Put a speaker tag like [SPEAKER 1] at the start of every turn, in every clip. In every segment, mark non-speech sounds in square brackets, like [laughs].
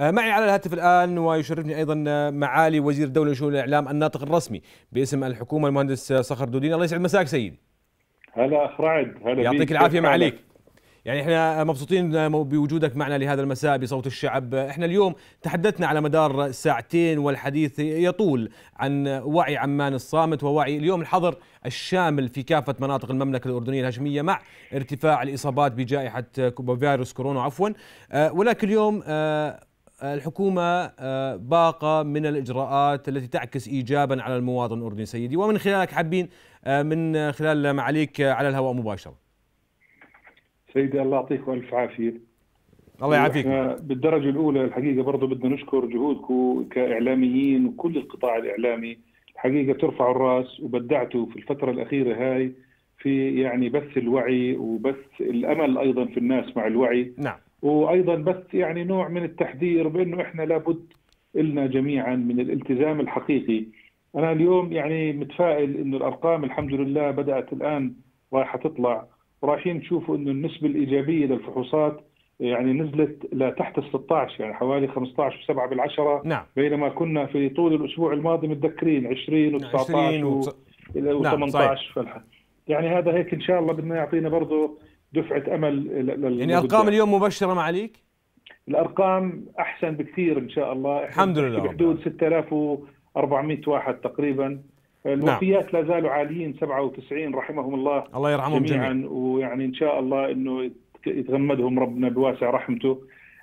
[SPEAKER 1] معي على الهاتف الآن ويشرفني أيضا معالي وزير الدولة لشؤون الإعلام الناطق الرسمي باسم الحكومة المهندس صخر دودين. الله يسعد. مساك سيدي.
[SPEAKER 2] هلا أخ رعد. هلا
[SPEAKER 1] يعطيك العافية معاليك. يعني إحنا مبسوطين بوجودك معنا لهذا المساء بصوت الشعب. إحنا اليوم تحدثنا على مدار ساعتين والحديث يطول عن وعي عمان الصامت ووعي اليوم الحظر الشامل في كافة مناطق المملكة الأردنية الهاشمية مع ارتفاع الإصابات بجائحة فيروس كورونا عفوا. ولكن اليوم الحكومة باقة من الإجراءات التي تعكس إيجابا على المواطن الأردني سيدي ومن خلالك حابين من خلال معاليك على الهواء مباشرة.
[SPEAKER 2] سيدي الله يعطيك الف عافية.
[SPEAKER 1] الله يعافيك.
[SPEAKER 2] بالدرجة الأولى الحقيقة برضه بدنا نشكر جهودكم كإعلاميين وكل القطاع الإعلامي. الحقيقة بترفعوا الرأس وبدعتوا في الفترة الأخيرة هاي في يعني بث الوعي وبث الأمل أيضا في الناس مع الوعي.
[SPEAKER 1] نعم.
[SPEAKER 2] وأيضا بث يعني نوع من التحذير بأنه إحنا لابد لنا جميعا من الالتزام الحقيقي. أنا اليوم يعني متفائل إنه الأرقام الحمد لله بدأت الآن رايحه تطلع. ورايحين نشوفوا إنه النسبة الإيجابية للفحوصات يعني نزلت لتحت ال 16 يعني حوالي 15 و7 بالعشرة
[SPEAKER 1] نعم.
[SPEAKER 2] بينما كنا في طول الأسبوع الماضي متذكرين 20 و19
[SPEAKER 1] و...
[SPEAKER 2] و18 نعم فالح... يعني هذا هيك إن شاء الله بدنا يعطينا برضه دفعة أمل
[SPEAKER 1] لل... يعني أرقام اليوم مبشرة معاليك؟
[SPEAKER 2] الأرقام أحسن بكثير إن شاء الله
[SPEAKER 1] الحمد لله
[SPEAKER 2] بحدود 6400 واحد تقريبا الوفيات نعم. لا زالوا عاليين 97 رحمهم الله
[SPEAKER 1] الله يرحمهم
[SPEAKER 2] جميعا جميع. ويعني إن شاء الله إنه يتغمدهم ربنا بواسع رحمته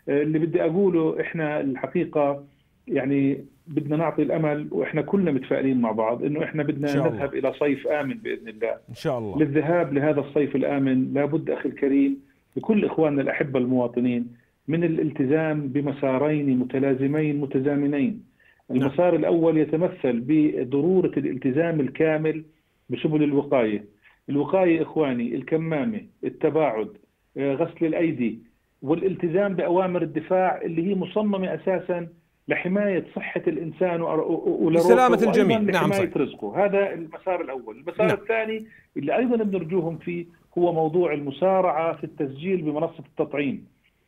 [SPEAKER 2] اللي بدي أقوله إحنا الحقيقة يعني بدنا نعطي الأمل وإحنا كلنا متفائلين مع بعض إنه إحنا بدنا نذهب إلى صيف آمن بإذن الله.
[SPEAKER 1] إن شاء الله.
[SPEAKER 2] للذهاب لهذا الصيف الآمن لابد أخي الكريم لكل إخواننا الأحبة المواطنين من الالتزام بمسارين متلازمين متزامنين. المسار الأول يتمثل بضرورة الالتزام الكامل بسبل الوقاية. الوقاية إخواني الكمامة التباعد غسل الأيدي والالتزام بأوامر الدفاع اللي هي مصممة أساسا لحماية صحة الإنسان
[SPEAKER 1] ولسلامة الجميع
[SPEAKER 2] نعم صحيح. رزقه هذا المسار الأول المسار نعم. الثاني اللي أيضا بنرجوهم فيه هو موضوع المسارعة في التسجيل بمنصة التطعيم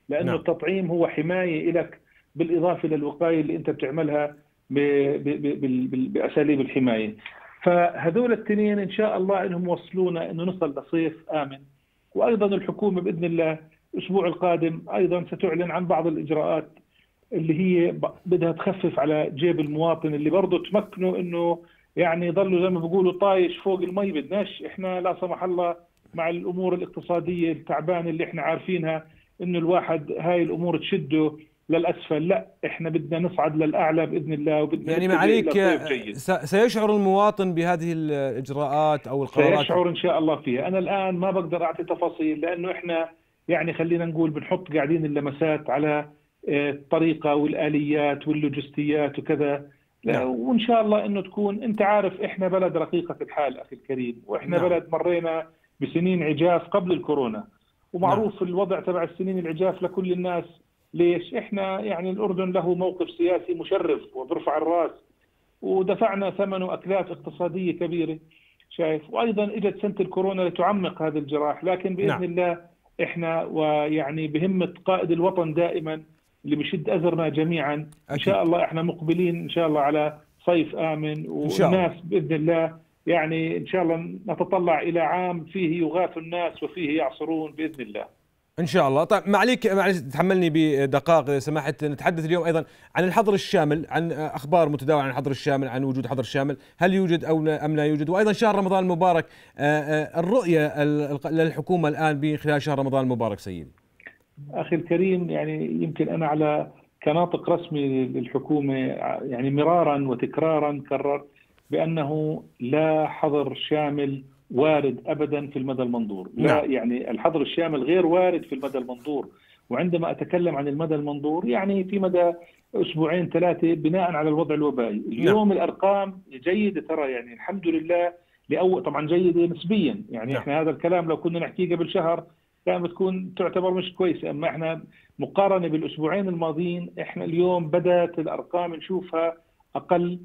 [SPEAKER 2] لأنه نعم. التطعيم هو حماية لك بالإضافة للوقاية اللي أنت بتعملها بأساليب الحماية فهذول الاثنين إن شاء الله إنهم وصلونا إنه نصل لصيف آمن وأيضا الحكومة بإذن الله الأسبوع القادم أيضا ستعلن عن بعض الإجراءات اللي هي بدها تخفف على جيب المواطن اللي برضه تمكنه إنه يعني يضلوا زي ما بيقولوا طايش فوق المي بدناش. إحنا لا سمح الله مع الأمور الاقتصادية التعبانة اللي إحنا عارفينها إنه الواحد هاي الأمور تشده للأسفل. لا إحنا بدنا نصعد للأعلى بإذن الله وبدنا
[SPEAKER 1] يعني معليك سيشعر المواطن بهذه الإجراءات أو القرارات؟
[SPEAKER 2] سيشعر إن شاء الله فيها. أنا الآن ما بقدر أعطي تفاصيل لأنه إحنا يعني خلينا نقول بنحط قاعدين اللمسات على الطريقة والآليات واللوجستيات وكذا نعم. وإن شاء الله إنه تكون أنت عارف إحنا بلد رقيقة الحال أخي الكريم وإحنا نعم. بلد مرينا بسنين عجاف قبل الكورونا ومعروف نعم. الوضع تبع السنين العجاف لكل الناس ليش؟ إحنا يعني الأردن له موقف سياسي مشرف وبرفع الراس ودفعنا ثمنه اكلاف اقتصادية كبيرة شايف وأيضا إجت سنة الكورونا لتعمق هذه الجراح لكن بإذن نعم. الله إحنا ويعني بهمة قائد الوطن دائما اللي بيشد أزرنا جميعا. أكيد. ان شاء الله إحنا مقبلين إن شاء الله على صيف آمن والناس بإذن الله. يعني إن شاء الله نتطلع إلى عام فيه يغاث الناس وفيه يعصرون بإذن الله.
[SPEAKER 1] إن شاء الله. طيب معليك معلش تحملني بدقائق إذا سمحت. نتحدث اليوم أيضا عن الحظر الشامل عن أخبار متداولة عن الحظر الشامل عن وجود حظر شامل. هل يوجد أو أم لا يوجد؟ وأيضا شهر رمضان المبارك. الرؤية للحكومة الآن بخلال شهر رمضان المبارك سيدي
[SPEAKER 2] أخي الكريم يعني يمكن أنا على كناطق رسمي للحكومة يعني مرارا وتكرارا كررت بأنه لا حظر شامل وارد ابدا في المدى المنظور لا نعم. يعني الحظر الشامل غير وارد في المدى المنظور وعندما أتكلم عن المدى المنظور يعني في مدى أسبوعين ثلاثة بناء على الوضع الوبائي اليوم نعم. الأرقام جيدة ترى يعني الحمد لله لأول طبعا جيدة نسبيا يعني نعم. إحنا هذا الكلام لو كنا نحكيه قبل شهر كان بتكون تعتبر مش كويسة. أما إحنا مقارنة بالأسبوعين الماضيين إحنا اليوم بدأت الأرقام نشوفها أقل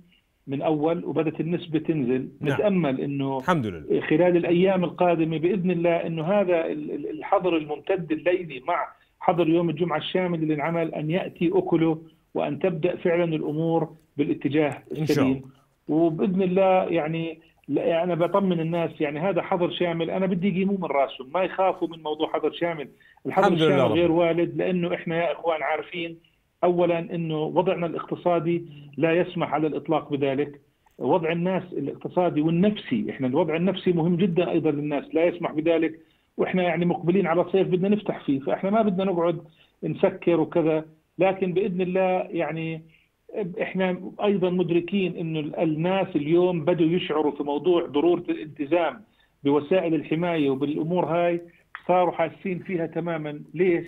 [SPEAKER 2] من أول وبدأت النسبة تنزل. نعم. نتأمل إنه
[SPEAKER 1] الحمد لله.
[SPEAKER 2] خلال الأيام القادمة بإذن الله إنه هذا الحظر الممتد الليلي مع حظر يوم الجمعة الشامل اللي انعمل أن يأتي أكله وأن تبدأ فعلا الأمور بالاتجاه السليم. وبإذن الله يعني لا أنا بطمن الناس يعني هذا حظر شامل. أنا بدي يقيموه من راسهم ما يخافوا من موضوع حظر شامل. الحظر الشامل غير والد لأنه إحنا يا إخوان عارفين اولا إنه وضعنا الاقتصادي لا يسمح على الإطلاق بذلك. وضع الناس الاقتصادي والنفسي إحنا الوضع النفسي مهم جدا أيضا للناس لا يسمح بذلك. وإحنا يعني مقبلين على صيف بدنا نفتح فيه فإحنا ما بدنا نقعد نسكر وكذا. لكن بإذن الله يعني إحنا أيضا مدركين إنه الناس اليوم بدوا يشعروا في موضوع ضرورة الالتزام بوسائل الحماية وبالأمور هاي صاروا حاسين فيها تماما ليش؟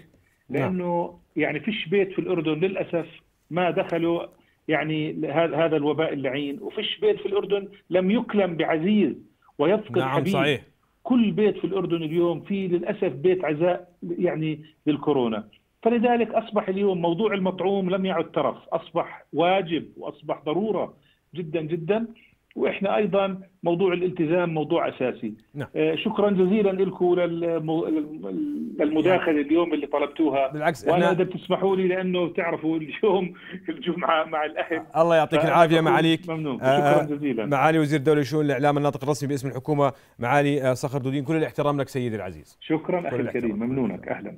[SPEAKER 2] نعم. لأنه يعني فيش بيت في الأردن للأسف ما دخلوا يعني هذا الوباء اللعين وفيش بيت في الأردن لم يكلم بعزيز ويفقد نعم حبيب صحيح كل بيت في الأردن اليوم في للأسف بيت عزاء يعني للكورونا فلذلك أصبح اليوم موضوع المطعوم لم يعد ترف. أصبح واجب وأصبح ضرورة جدا جدا. وإحنا أيضا موضوع الالتزام موضوع أساسي. نعم. آه شكرا جزيلا لكم للمداخلة يعني. اليوم اللي طلبتوها. بالعكس وأنا اذا بتسمحوا لي لأنه تعرفوا اليوم [laughs] الجمعة مع الأهل.
[SPEAKER 1] الله يعطيك العافية معاليك. ممنون. آه شكرا جزيلا. معالي وزير الدولة لشؤون الإعلام الناطق الرسمي باسم الحكومة معالي آه صخر دودين. كل الاحترام لك سيدي العزيز.
[SPEAKER 2] شكرا أخي الكريم. ممنونك. أهلا.